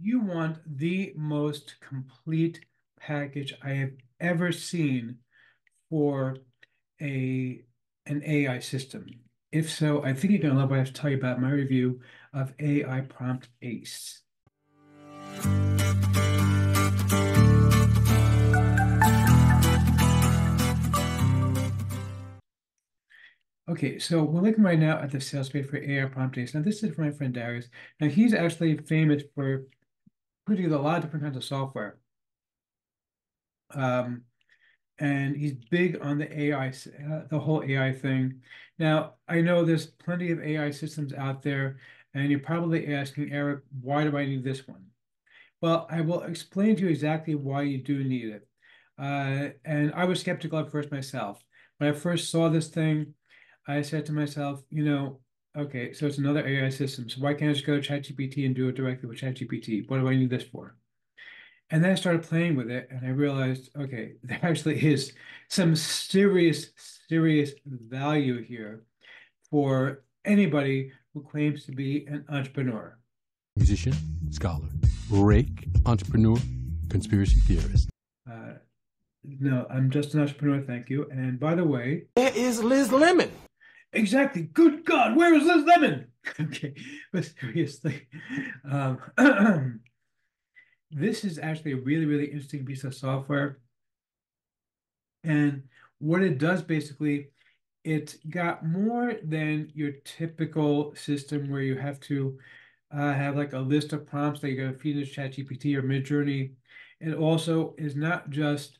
you want the most complete package I have ever seen for a an AI system. If so, I think you're going to love what I have to tell you about my review of AI Prompt Ace. Okay, so we're looking right now at the sales page for AI Prompt Ace. Now, this is from my friend Darius. Now, he's actually famous for putting a lot of different kinds of software. Um, and he's big on the AI, uh, the whole AI thing. Now, I know there's plenty of AI systems out there, and you're probably asking, Eric, why do I need this one? Well, I will explain to you exactly why you do need it. Uh, and I was skeptical at first myself. When I first saw this thing, I said to myself, you know, okay, so it's another AI system. So why can't I just go to ChatGPT and do it directly with ChatGPT? What do I need this for? And then I started playing with it and I realized, okay, there actually is some serious, serious value here for anybody who claims to be an entrepreneur. Musician, scholar, rake, entrepreneur, conspiracy theorist. Uh, no, I'm just an entrepreneur, thank you. And by the way, where is Liz Lemon? Exactly. Good God, where is Liz Lemon? okay, but seriously, um, this is actually a really, really interesting piece of software. And what it does basically, it's got more than your typical system where you have to uh, have like a list of prompts that you're going to feed into ChatGPT or Midjourney. It also is not just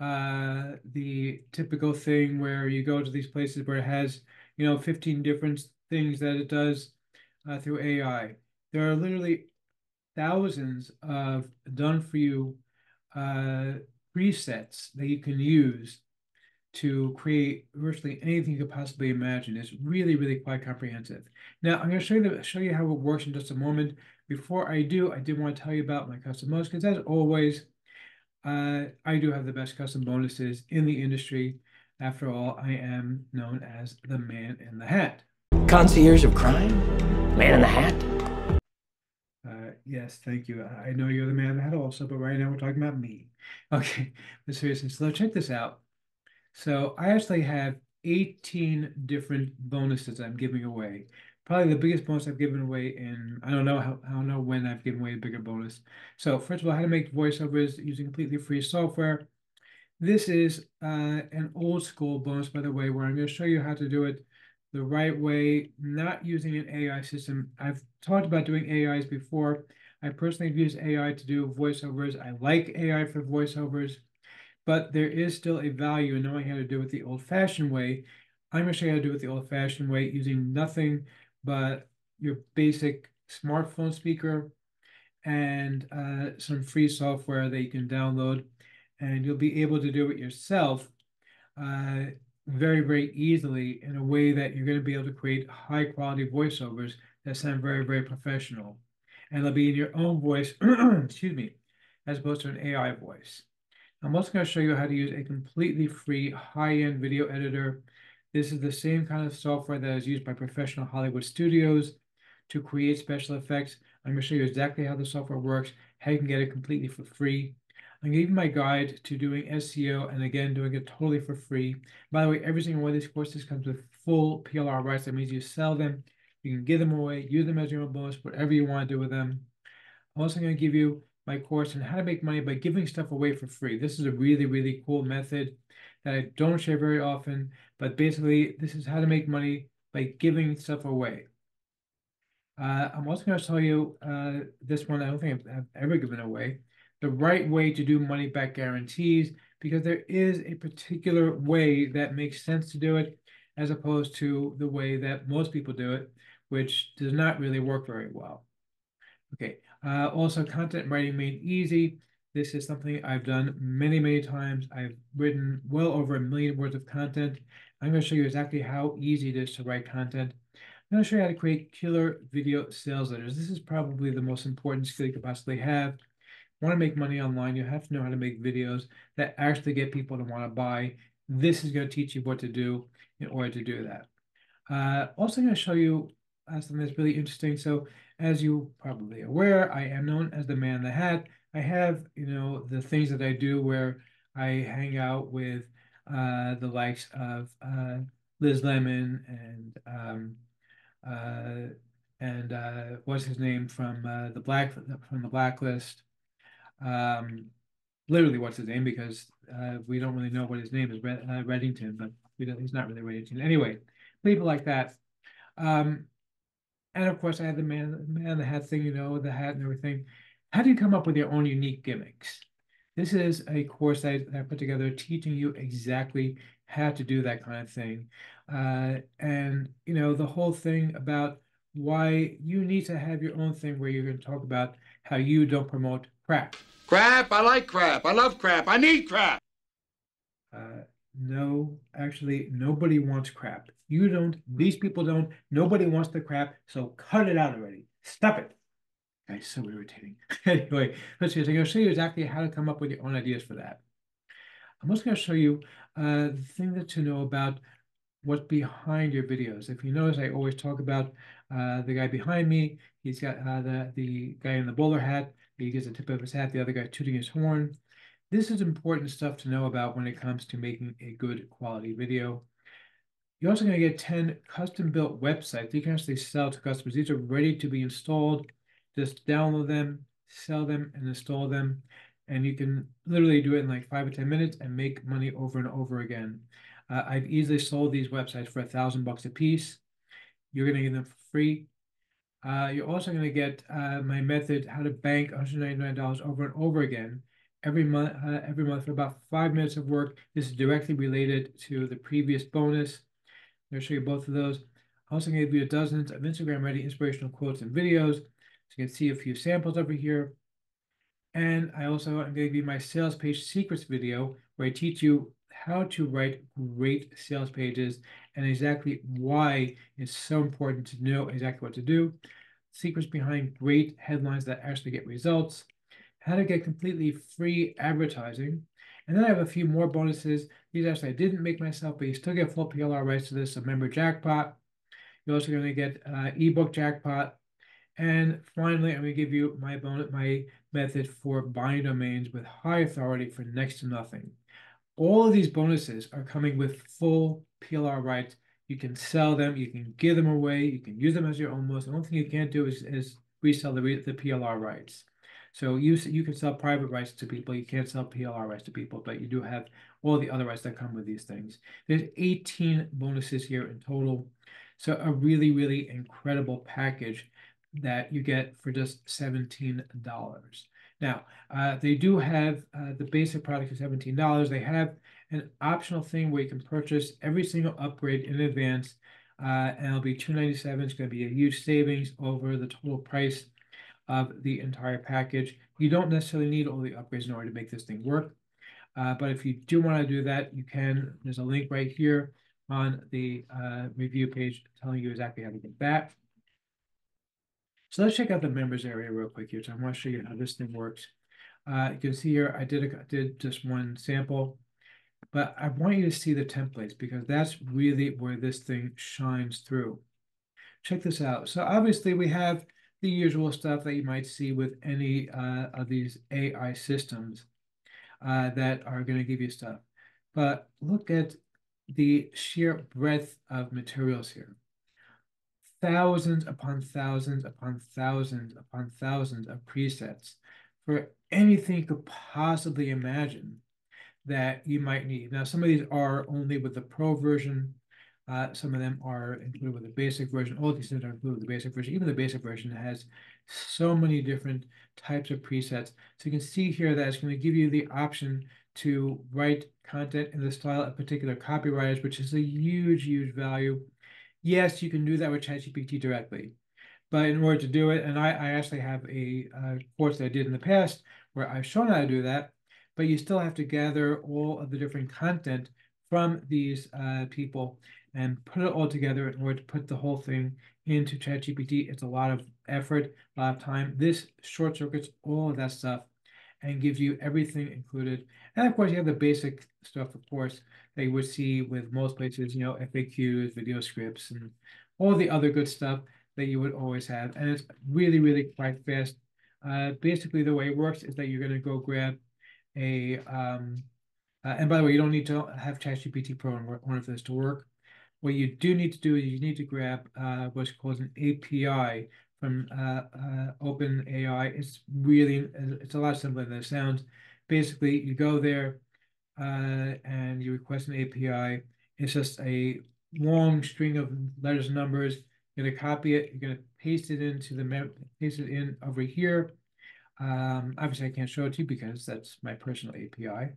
uh, the typical thing where you go to these places where it has, you know, 15 different things that it does uh, through AI. There are literally thousands of done for you uh, presets that you can use to create virtually anything you could possibly imagine. It's really, really quite comprehensive. Now, I'm going to show you, show you how it works in just a moment. Before I do, I did want to tell you about my custom bonus because as always, uh, I do have the best custom bonuses in the industry. After all, I am known as the man in the hat. Concierge of crime? Man in the hat? Uh, yes, thank you. I know you're the man in the hat also, but right now we're talking about me. Okay, but seriously, so check this out. So I actually have 18 different bonuses I'm giving away. Probably the biggest bonus I've given away in, I don't know how, I don't know when I've given away a bigger bonus. So first of all, how to make voiceovers using completely free software. This is uh, an old school bonus, by the way, where I'm going to show you how to do it the right way, not using an AI system. I've talked about doing AIs before. I personally have used AI to do voiceovers. I like AI for voiceovers, but there is still a value in knowing how to do it the old-fashioned way. I'm going to show you how to do it the old-fashioned way using nothing but your basic smartphone speaker and uh, some free software that you can download, and you'll be able to do it yourself uh, very, very easily in a way that you're going to be able to create high quality voiceovers that sound very, very professional. And they'll be in your own voice, excuse me, as opposed to an AI voice. I'm also going to show you how to use a completely free high-end video editor. This is the same kind of software that is used by professional Hollywood studios to create special effects. I'm going to show you exactly how the software works, how you can get it completely for free. I'm you my guide to doing SEO and again, doing it totally for free. By the way, every single one of these courses comes with full PLR rights. That means you sell them, you can give them away, use them as your own bonus, whatever you want to do with them. I'm also going to give you my course on how to make money by giving stuff away for free. This is a really, really cool method that I don't share very often, but basically this is how to make money by giving stuff away. Uh, I'm also going to tell you uh, this one I don't think I've, I've ever given away the right way to do money back guarantees because there is a particular way that makes sense to do it as opposed to the way that most people do it, which does not really work very well. Okay, uh, also content writing made easy. This is something I've done many, many times. I've written well over a million words of content. I'm going to show you exactly how easy it is to write content. I'm going to show you how to create killer video sales letters. This is probably the most important skill you could possibly have want to make money online, you have to know how to make videos that actually get people to want to buy. This is going to teach you what to do in order to do that. Uh, also, going to show you uh, something that's really interesting. So as you probably aware, I am known as the man in the hat. I have, you know, the things that I do where I hang out with uh, the likes of uh, Liz Lemon and um, uh, and uh, what's his name from uh, the black from the blacklist. Um, literally, what's his name because uh, we don't really know what his name is, Red, uh, Reddington, but he's not really Reddington. Anyway, people like that. Um, and of course, I had the man, man the hat thing, you know, the hat and everything. How do you come up with your own unique gimmicks? This is a course I, I put together teaching you exactly how to do that kind of thing. Uh, and, you know, the whole thing about why you need to have your own thing where you're going to talk about how you don't promote crap. Crap, I like crap. I love crap. I need crap. Uh, no, actually, nobody wants crap. You don't, these people don't, nobody wants the crap, so cut it out already. Stop it. That's so irritating. anyway, let's see. I'm going to show you exactly how to come up with your own ideas for that. I'm also going to show you uh, the thing that to know about what's behind your videos. If you notice, I always talk about uh, the guy behind me. He's got uh, the, the guy in the bowler hat. He gets a tip of his hat. The other guy tooting his horn. This is important stuff to know about when it comes to making a good quality video. You're also going to get 10 custom built websites you can actually sell to customers. These are ready to be installed just download them, sell them, and install them. And you can literally do it in like five or 10 minutes and make money over and over again. Uh, I've easily sold these websites for a thousand bucks a piece. You're going to get them for free. Uh, you're also going to get uh, my method how to bank $199 over and over again every month. Uh, every month for about five minutes of work. This is directly related to the previous bonus. I'm going to show you both of those. I'm also gave you dozens of Instagram ready inspirational quotes and videos. So you can see a few samples over here. And I also am going to give you my sales page secrets video where I teach you how to write great sales pages and exactly why it's so important to know exactly what to do. Secrets behind great headlines that actually get results. How to get completely free advertising. And then I have a few more bonuses. These actually I didn't make myself, but you still get full PLR rights to this. a member jackpot. You're also going to get uh, ebook jackpot, and finally, I'm going to give you my, bonus, my method for buying domains with high authority for next to nothing. All of these bonuses are coming with full PLR rights. You can sell them, you can give them away, you can use them as your own. Most the only thing you can't do is, is resell the, the PLR rights. So you you can sell private rights to people. You can't sell PLR rights to people, but you do have all the other rights that come with these things. There's 18 bonuses here in total. So a really, really incredible package that you get for just $17. Now, uh, they do have uh, the basic product is $17. They have an optional thing where you can purchase every single upgrade in advance, uh, and it'll be 297. It's going to be a huge savings over the total price of the entire package. You don't necessarily need all the upgrades in order to make this thing work. Uh, but if you do want to do that, you can. There's a link right here on the uh, review page telling you exactly how to get that. So let's check out the members area real quick here. So I want to show you how this thing works. Uh, you can see here, I did, a, did just one sample, but I want you to see the templates because that's really where this thing shines through. Check this out. So obviously we have the usual stuff that you might see with any uh, of these AI systems uh, that are going to give you stuff. But look at the sheer breadth of materials here thousands upon thousands upon thousands upon thousands of presets for anything you could possibly imagine that you might need. Now, some of these are only with the pro version. Uh, some of them are included with the basic version. All these things are included with the basic version. Even the basic version has so many different types of presets. So you can see here that it's going to give you the option to write content in the style of particular copywriters, which is a huge, huge value yes, you can do that with ChatGPT directly. But in order to do it, and I, I actually have a, a course that I did in the past where I've shown how to do that, but you still have to gather all of the different content from these uh, people and put it all together in order to put the whole thing into ChatGPT. It's a lot of effort, a lot of time. This short circuits all of that stuff and gives you everything included. And of course, you have the basic stuff, of course, that you would see with most places, you know, FAQs, video scripts, and all the other good stuff. that you would always have, and it's really, really quite fast. Uh, basically, the way it works is that you're gonna go grab a, um, uh, and by the way, you don't need to have ChatGPT Pro in order for this to work. What you do need to do is you need to grab uh, what's called an API from uh, uh, OpenAI. It's really, it's a lot simpler than it sounds. Basically, you go there uh, and you request an API. It's just a long string of letters and numbers. You're gonna copy it. You're gonna paste it into the paste it in over here. Um, obviously, I can't show it to you because that's my personal API.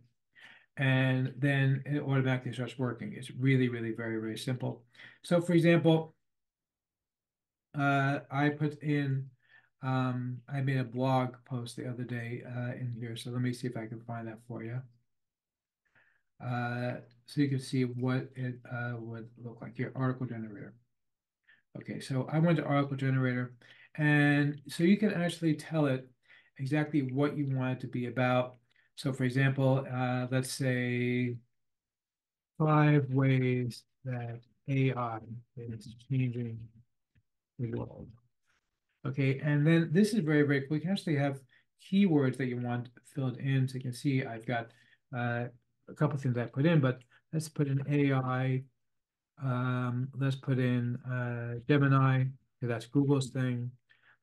And then it automatically starts working. It's really, really very, very simple. So, for example, uh, I put in, um, I made a blog post the other day uh, in here. So let me see if I can find that for you. Uh, so you can see what it uh, would look like here, article generator. Okay, so I went to article generator, and so you can actually tell it exactly what you want it to be about. So for example, uh, let's say five ways that AI is changing the. Okay, and then this is very, very cool. You can actually have keywords that you want filled in. So you can see I've got uh, a couple things I put in, but let's put in AI. Um, let's put in uh, Gemini, that's Google's thing.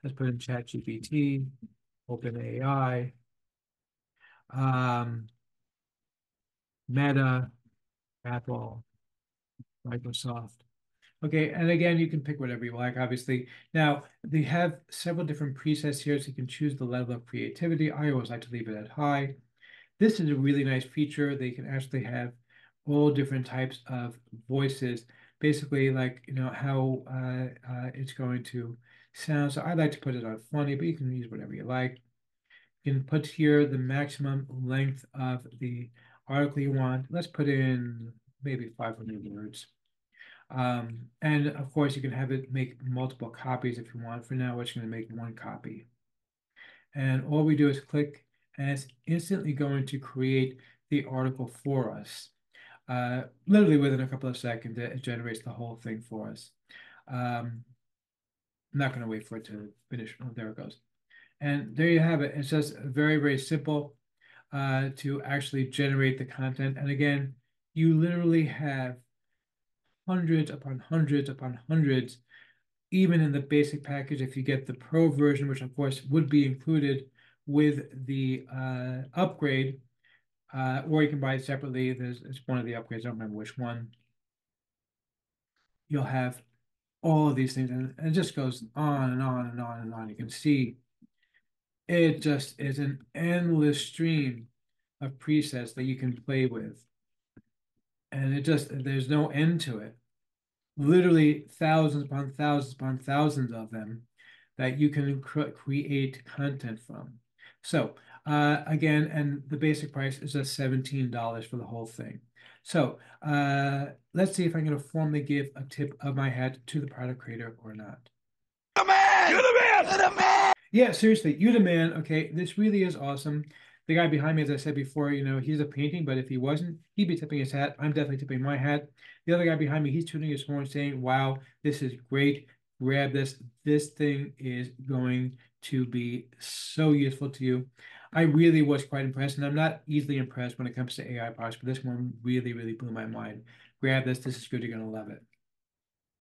Let's put in ChatGPT, OpenAI, um, Meta, Apple, Microsoft. Okay, and again, you can pick whatever you like, obviously. Now, they have several different presets here, so you can choose the level of creativity. I always like to leave it at high. This is a really nice feature. They can actually have all different types of voices, basically like, you know, how uh, uh, it's going to sound. So I like to put it on funny, but you can use whatever you like. You can put here the maximum length of the article you want. Let's put in maybe 500 words. Um, and of course, you can have it make multiple copies if you want. For now, it's going to make one copy. And all we do is click and it's instantly going to create the article for us. Uh, literally within a couple of seconds, it generates the whole thing for us. Um, I'm not going to wait for it to finish. Oh, there it goes. And there you have it. It's just very, very simple uh, to actually generate the content. And again, you literally have hundreds upon hundreds upon hundreds, even in the basic package. If you get the pro version, which of course would be included with the uh, upgrade, uh, or you can buy it separately. There's it's one of the upgrades. I don't remember which one. You'll have all of these things, and, and it just goes on and on and on and on. You can see it just is an endless stream of presets that you can play with. And it just, there's no end to it. Literally thousands upon thousands upon thousands of them that you can cre create content from. So uh, again, and the basic price is just $17 for the whole thing. So uh, let's see if I'm going to formally give a tip of my hat to the product creator or not. The man! You're the man! You're the man! Yeah, seriously, you the man. Okay, this really is awesome. The guy behind me, as I said before, you know, he's a painting, but if he wasn't, he'd be tipping his hat. I'm definitely tipping my hat. The other guy behind me, he's tuning his horn saying, wow, this is great. Grab this. This thing is going to be so useful to you. I really was quite impressed, and I'm not easily impressed when it comes to AI products, but this one really, really blew my mind. Grab this. This is good. You're going to love it.